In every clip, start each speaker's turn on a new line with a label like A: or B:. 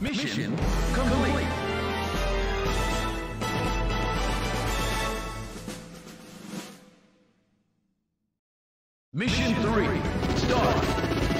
A: Mission complete. Mission 3, start.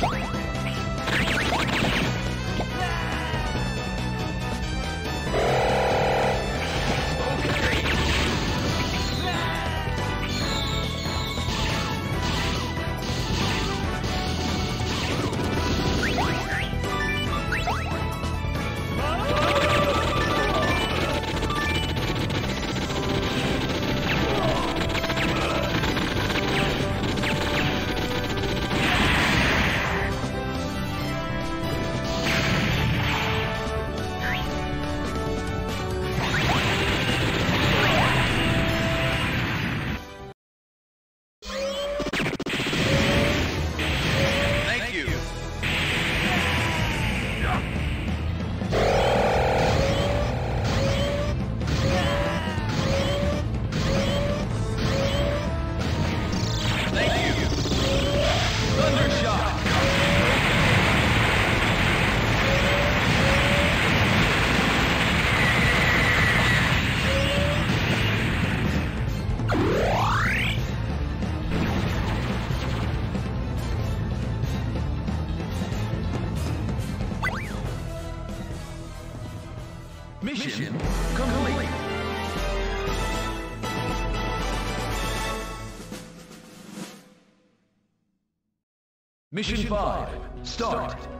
A: Bye. Mission 5, start.